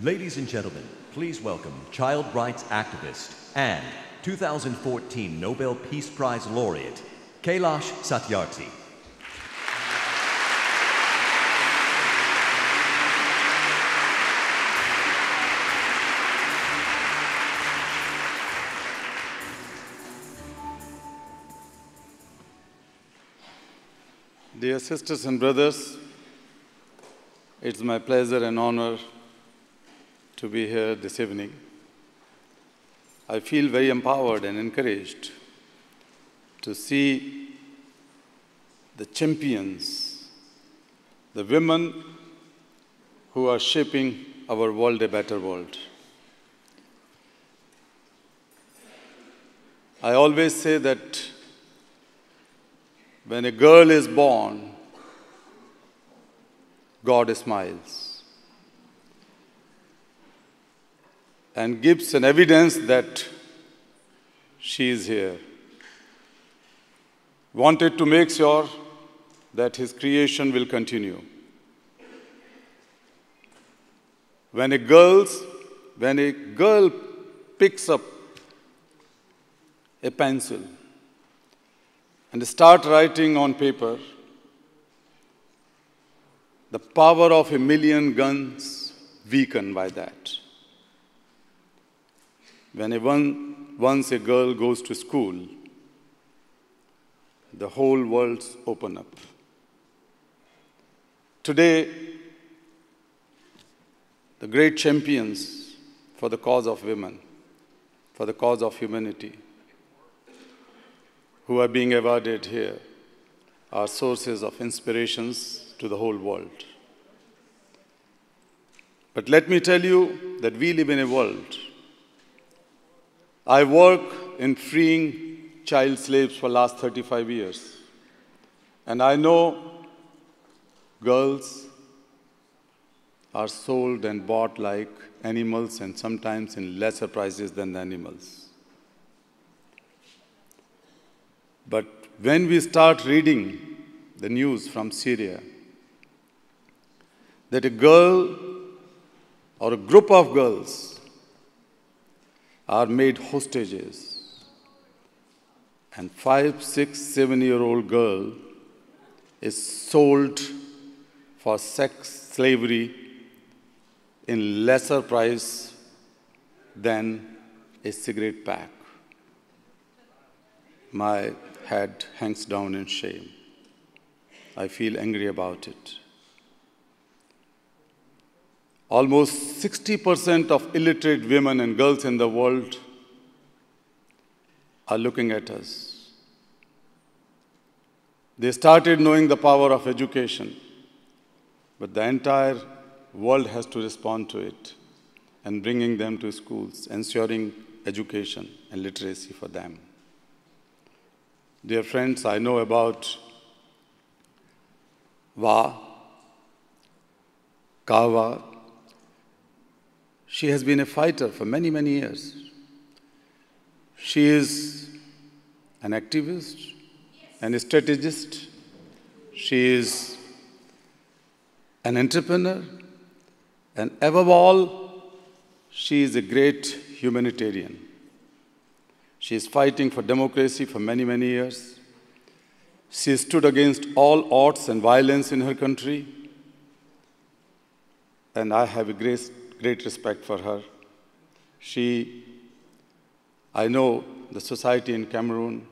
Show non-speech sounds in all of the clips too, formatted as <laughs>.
Ladies and gentlemen, please welcome child rights activist and 2014 Nobel Peace Prize laureate, Kailash Satyarthi. Dear sisters and brothers, it's my pleasure and honor to be here this evening. I feel very empowered and encouraged to see the champions, the women who are shaping our world a better world. I always say that when a girl is born, God smiles and gives an evidence that she is here. Wanted to make sure that his creation will continue. When a girl's, when a girl picks up a pencil and start writing on paper, the power of a million guns weakened by that. When a one, once a girl goes to school, the whole world's open up. Today, the great champions for the cause of women, for the cause of humanity, who are being awarded here are sources of inspirations to the whole world. But let me tell you that we live in a world. I work in freeing child slaves for last 35 years. And I know girls are sold and bought like animals and sometimes in lesser prices than the animals. But when we start reading the news from Syria, that a girl or a group of girls are made hostages, and five, six, seven year old girl is sold for sex slavery in lesser price than a cigarette pack. My head hangs down in shame. I feel angry about it. Almost 60% of illiterate women and girls in the world are looking at us. They started knowing the power of education, but the entire world has to respond to it and bringing them to schools, ensuring education and literacy for them. Dear friends, I know about Va, Kawa. She has been a fighter for many, many years. She is an activist, and a strategist. She is an entrepreneur, and above all, she is a great humanitarian. She is fighting for democracy for many, many years. She stood against all odds and violence in her country. And I have a great, great respect for her. She, I know the society in Cameroon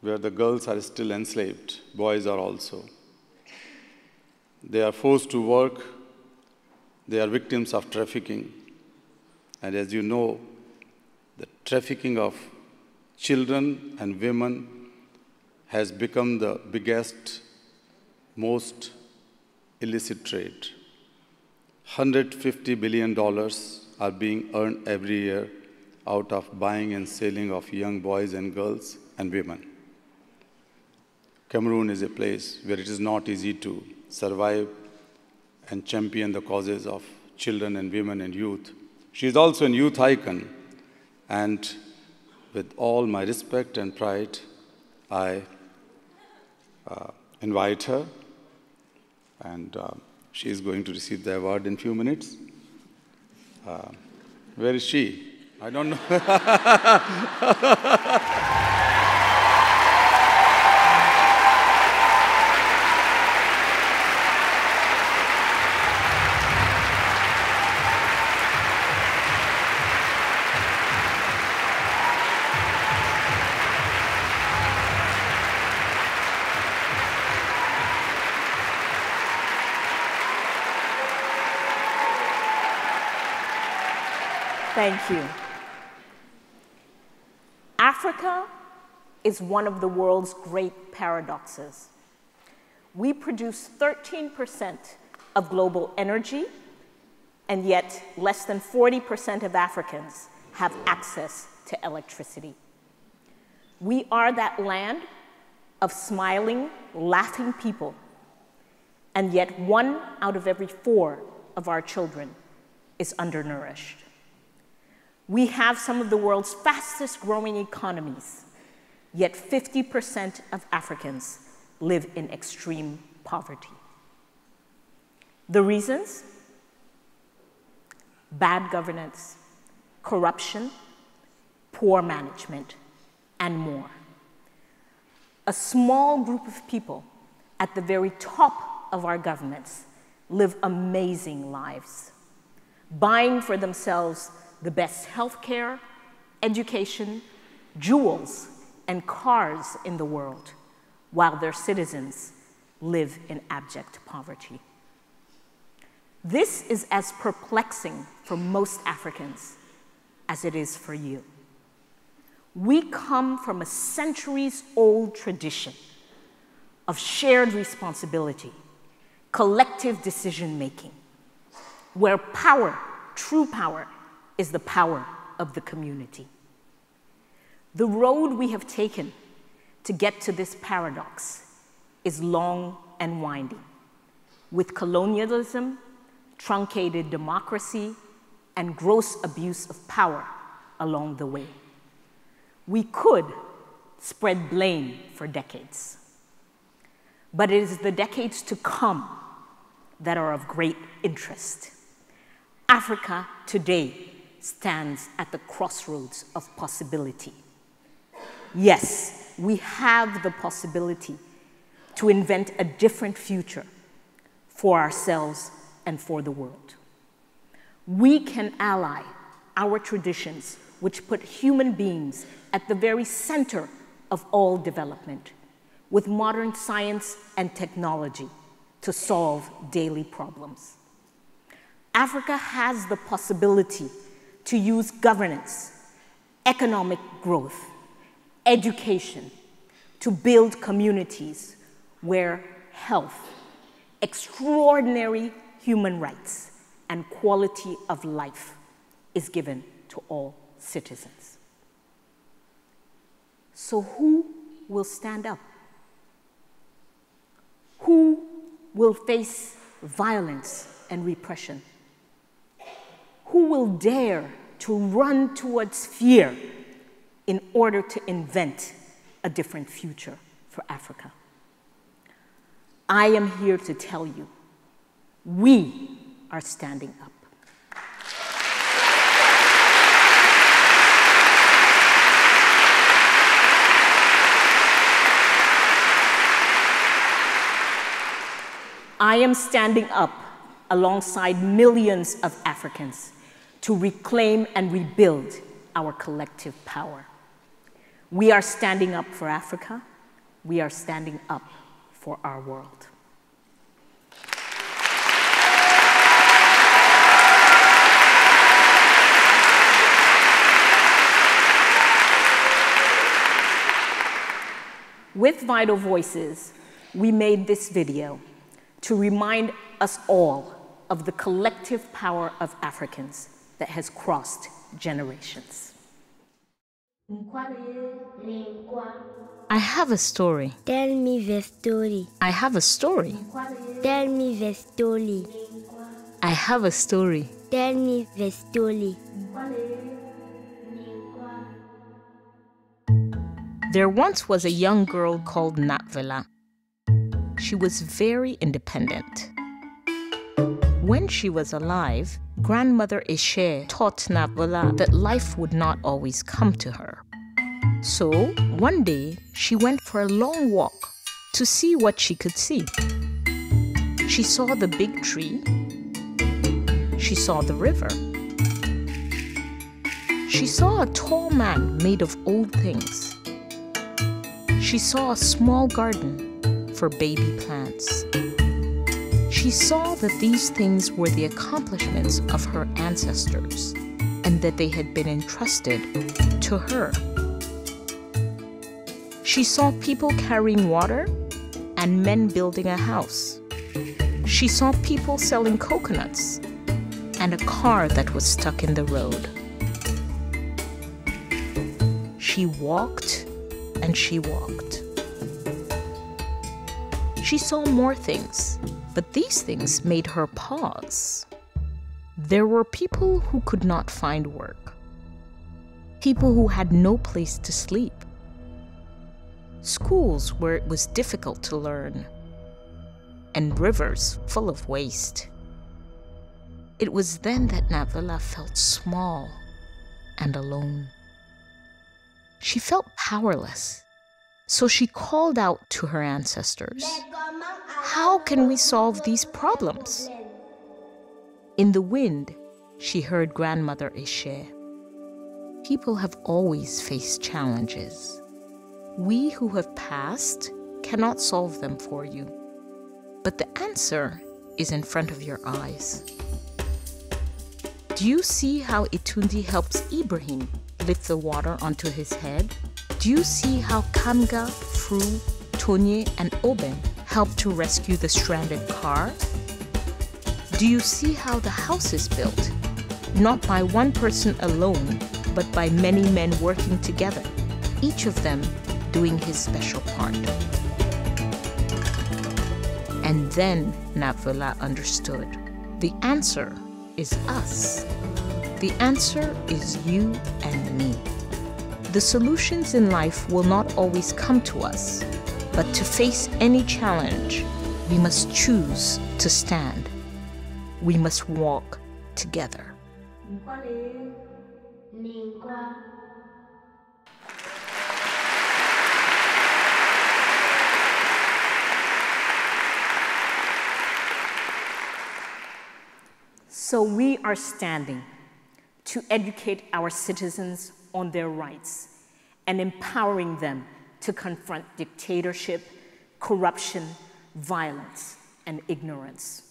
where the girls are still enslaved, boys are also. They are forced to work, they are victims of trafficking. And as you know, the trafficking of children and women has become the biggest, most illicit trade. $150 billion are being earned every year out of buying and selling of young boys and girls and women. Cameroon is a place where it is not easy to survive and champion the causes of children and women and youth. She is also a youth icon and with all my respect and pride, I uh, invite her, and uh, she is going to receive the award in a few minutes. Uh, where is she? I don't know. <laughs> Thank you. Africa is one of the world's great paradoxes. We produce 13% of global energy, and yet less than 40% of Africans have access to electricity. We are that land of smiling, laughing people, and yet one out of every four of our children is undernourished. We have some of the world's fastest growing economies, yet 50% of Africans live in extreme poverty. The reasons? Bad governance, corruption, poor management, and more. A small group of people at the very top of our governments live amazing lives, buying for themselves the best healthcare, education, jewels, and cars in the world, while their citizens live in abject poverty. This is as perplexing for most Africans as it is for you. We come from a centuries old tradition of shared responsibility, collective decision making, where power, true power, is the power of the community. The road we have taken to get to this paradox is long and winding, with colonialism, truncated democracy, and gross abuse of power along the way. We could spread blame for decades, but it is the decades to come that are of great interest. Africa today stands at the crossroads of possibility. Yes, we have the possibility to invent a different future for ourselves and for the world. We can ally our traditions, which put human beings at the very center of all development, with modern science and technology to solve daily problems. Africa has the possibility to use governance, economic growth, education to build communities where health, extraordinary human rights, and quality of life is given to all citizens. So, who will stand up? Who will face violence and repression? Who will dare to run towards fear in order to invent a different future for Africa. I am here to tell you, we are standing up. I am standing up alongside millions of Africans to reclaim and rebuild our collective power. We are standing up for Africa. We are standing up for our world. With Vital Voices, we made this video to remind us all of the collective power of Africans that has crossed generations. I have a story. Tell me the story. I have a story. Tell me the story. I have a story. Tell me the story. There once was a young girl called Natvila. She was very independent. When she was alive, grandmother Eshe taught Navola that life would not always come to her. So, one day, she went for a long walk to see what she could see. She saw the big tree. She saw the river. She saw a tall man made of old things. She saw a small garden for baby plants. She saw that these things were the accomplishments of her ancestors and that they had been entrusted to her. She saw people carrying water and men building a house. She saw people selling coconuts and a car that was stuck in the road. She walked and she walked. She saw more things, but these things made her pause. There were people who could not find work, people who had no place to sleep, schools where it was difficult to learn, and rivers full of waste. It was then that Navila felt small and alone. She felt powerless, so she called out to her ancestors How can we solve these problems? In the wind, she heard grandmother Eshe. People have always faced challenges. We who have passed cannot solve them for you, but the answer is in front of your eyes. Do you see how Itundi helps Ibrahim lift the water onto his head? Do you see how Kamga, Fru, Tonye, and Oben help to rescue the stranded car? Do you see how the house is built? Not by one person alone, but by many men working together, each of them doing his special part. And then Navula understood. The answer is us. The answer is you and me. The solutions in life will not always come to us, but to face any challenge, we must choose to stand. We must walk together. So we are standing to educate our citizens on their rights and empowering them to confront dictatorship, corruption, violence, and ignorance.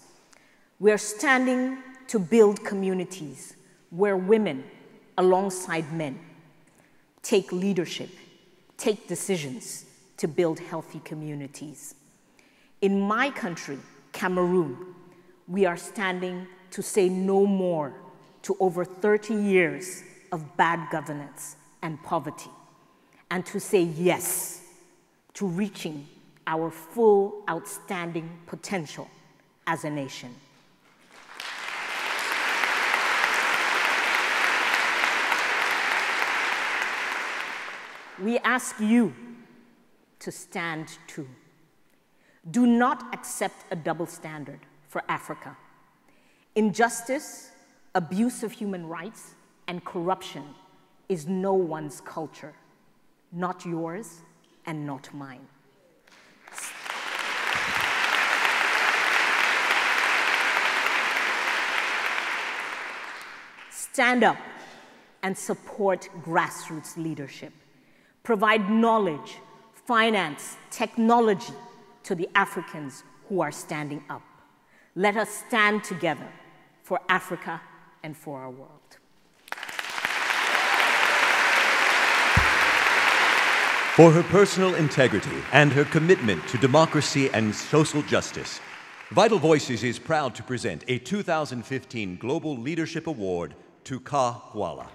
We are standing to build communities where women, alongside men, take leadership, take decisions to build healthy communities. In my country, Cameroon, we are standing to say no more to over 30 years of bad governance and poverty, and to say yes to reaching our full outstanding potential as a nation. We ask you to stand too. Do not accept a double standard for Africa. Injustice, abuse of human rights, and corruption is no one's culture, not yours and not mine. Stand up and support grassroots leadership. Provide knowledge, finance, technology to the Africans who are standing up. Let us stand together for Africa and for our world. For her personal integrity and her commitment to democracy and social justice, Vital Voices is proud to present a 2015 Global Leadership Award to Kah Walla.